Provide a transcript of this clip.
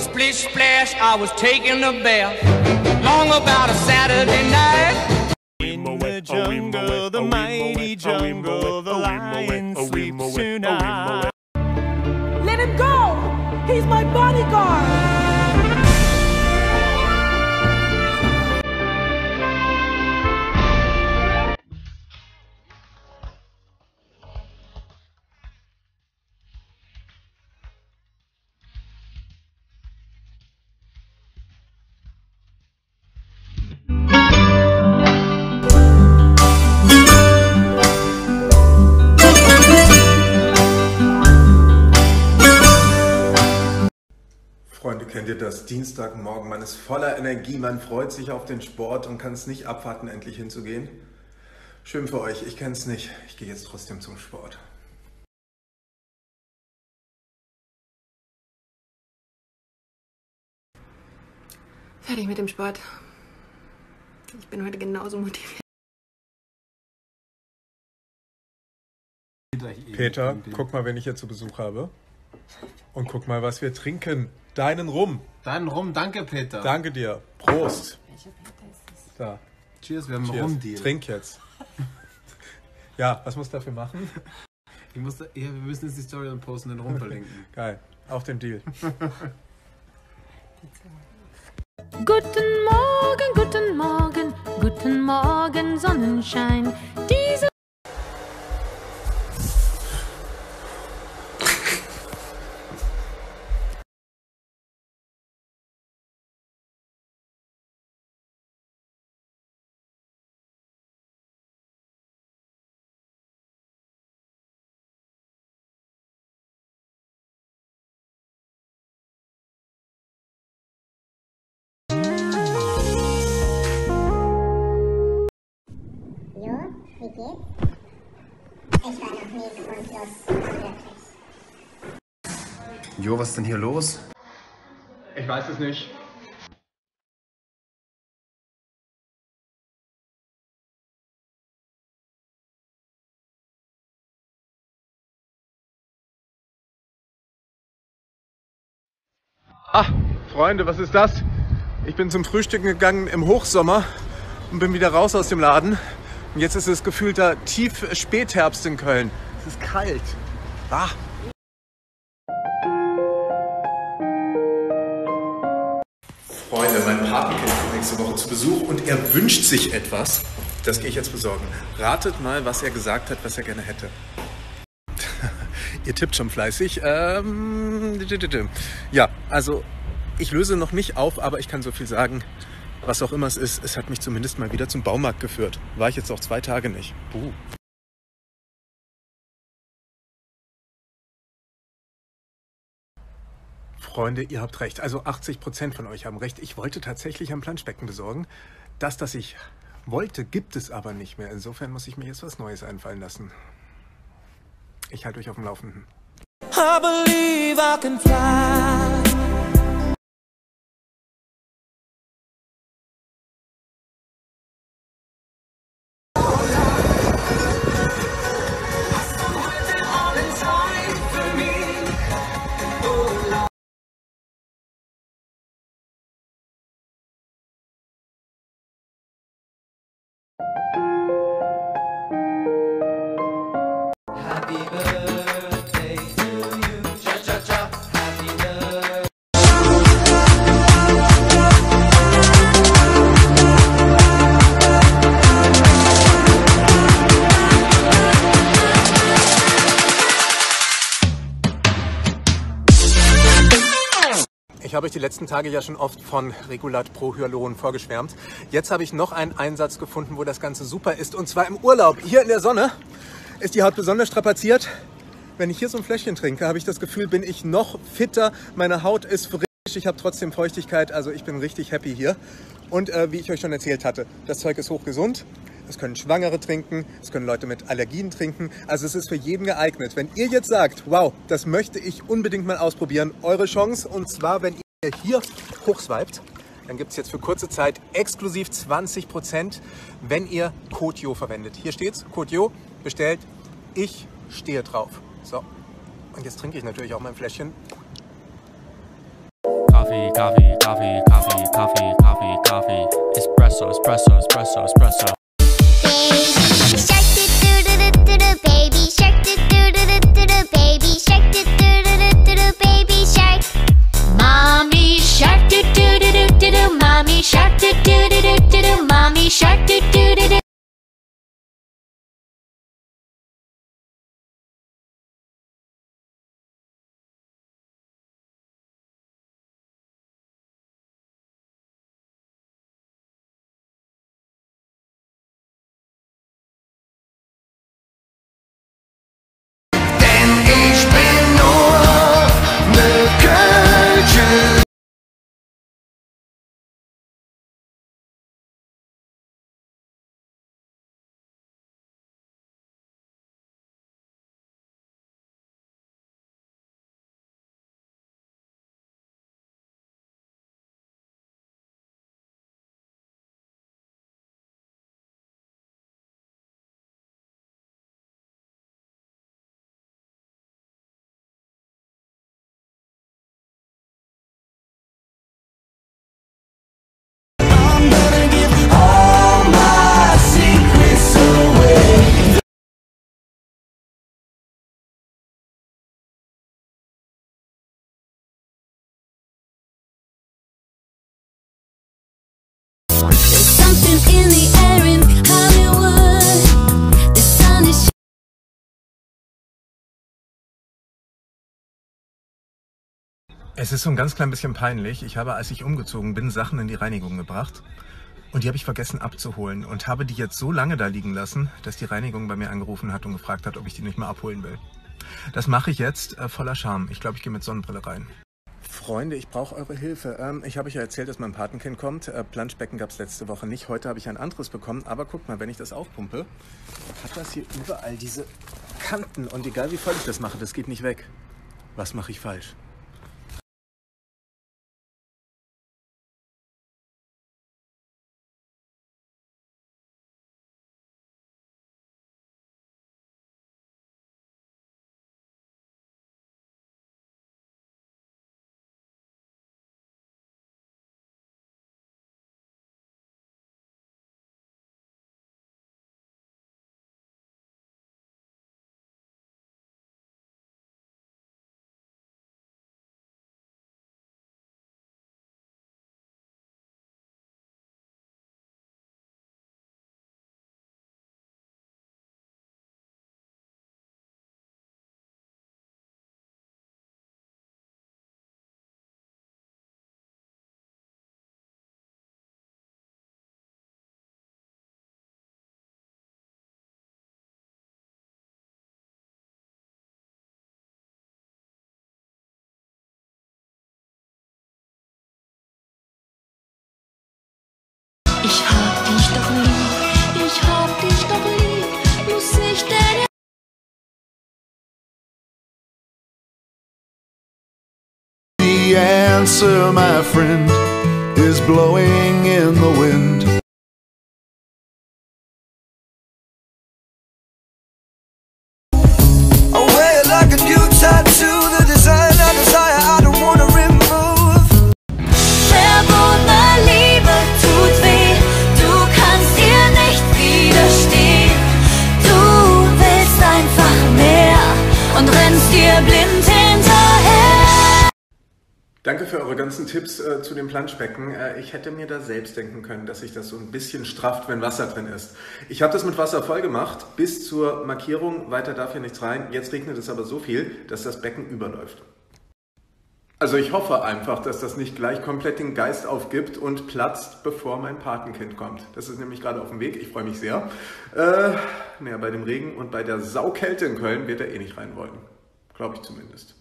Splish splash, I was taking a bath. Long about a Saturday night. In the jungle, the mighty jungle, the lion sleeps tonight. Let him go! He's my bodyguard! Ihr das? Dienstagmorgen, man ist voller Energie, man freut sich auf den Sport und kann es nicht abwarten, endlich hinzugehen. Schön für euch, ich kenne es nicht. Ich gehe jetzt trotzdem zum Sport. Fertig mit dem Sport. Ich bin heute genauso motiviert. Peter, guck mal, wen ich hier zu Besuch habe. Und guck mal, was wir trinken. Deinen Rum. Dann rum, danke Peter. Danke dir. Prost. Da. Cheers, wir haben einen Cheers. Rumdeal. Trink jetzt. Ja, was muss ich dafür machen? Ich muss da, ja, wir müssen jetzt die Story dann posten und den Rum verlinken. Geil. Auf den Deal. Guten Morgen, guten Morgen, guten Morgen, Sonnenschein. Diese Ich war noch nie grundlos glücklich. Jo, was ist denn hier los? Ich weiß es nicht. Ah, Freunde, was ist das? Ich bin zum Frühstücken gegangen im Hochsommer und bin wieder raus aus dem Laden. Und jetzt ist es gefühlter tief Spätherbst in Köln. Es ist kalt. Ah. Freunde, mein Patenkind kommt nächste Woche zu Besuch und er wünscht sich etwas. Das gehe ich jetzt besorgen. Ratet mal, was er gesagt hat, was er gerne hätte. Ihr tippt schon fleißig. Ähm, ja, also ich löse noch nicht auf, aber ich kann so viel sagen. Was auch immer es ist, es hat mich zumindest mal wieder zum Baumarkt geführt. War ich jetzt auch zwei Tage nicht. Buh. Freunde, ihr habt recht. Also 80 Prozent von euch haben recht. Ich wollte tatsächlich ein Planschbecken besorgen. Das, das ich wollte, gibt es aber nicht mehr. Insofern muss ich mir jetzt was Neues einfallen lassen. Ich halte euch auf dem Laufenden. I believe I can fly. Ich habe euch die letzten Tage ja schon oft von Regulat Pro Hyaluron vorgeschwärmt. Jetzt habe ich noch einen Einsatz gefunden, wo das Ganze super ist. Und zwar im Urlaub. Hier in der Sonne ist die Haut besonders strapaziert. Wenn ich hier so ein Fläschchen trinke, habe ich das Gefühl, bin ich noch fitter. Meine Haut ist frisch. Ich habe trotzdem Feuchtigkeit. Also ich bin richtig happy hier. Und äh, wie ich euch schon erzählt hatte, das Zeug ist hochgesund. Das können Schwangere trinken, das können Leute mit Allergien trinken. Also es ist für jeden geeignet. Wenn ihr jetzt sagt, wow, das möchte ich unbedingt mal ausprobieren, eure Chance. Und zwar, wenn ihr hier hochswiped, dann gibt es jetzt für kurze Zeit exklusiv 20%, wenn ihr Code verwendet. Hier steht's, Code bestellt. Ich stehe drauf. So, und jetzt trinke ich natürlich auch mein Fläschchen. Coffee, coffee, coffee, coffee, coffee, coffee, coffee. Espresso, espresso, espresso, espresso. Es ist so ein ganz klein bisschen peinlich. Ich habe, als ich umgezogen bin, Sachen in die Reinigung gebracht. Und die habe ich vergessen abzuholen und habe die jetzt so lange da liegen lassen, dass die Reinigung bei mir angerufen hat und gefragt hat, ob ich die nicht mehr abholen will. Das mache ich jetzt äh, voller Scham. Ich glaube, ich gehe mit Sonnenbrille rein. Freunde, ich brauche eure Hilfe. Ähm, ich habe euch ja erzählt, dass mein Patenkind kommt. Äh, Planschbecken gab es letzte Woche nicht. Heute habe ich ein anderes bekommen. Aber guckt mal, wenn ich das aufpumpe, hat das hier überall diese Kanten. Und egal wie voll ich das mache, das geht nicht weg. Was mache ich falsch? The answer, my friend, is blowing in the wind. Danke für eure ganzen Tipps äh, zu dem Planschbecken. Äh, ich hätte mir da selbst denken können, dass sich das so ein bisschen strafft, wenn Wasser drin ist. Ich habe das mit Wasser voll gemacht, bis zur Markierung. Weiter darf hier nichts rein. Jetzt regnet es aber so viel, dass das Becken überläuft. Also ich hoffe einfach, dass das nicht gleich komplett den Geist aufgibt und platzt, bevor mein Patenkind kommt. Das ist nämlich gerade auf dem Weg. Ich freue mich sehr. Äh, naja, bei dem Regen und bei der Saukälte in Köln wird er eh nicht rein wollen. Glaube ich zumindest.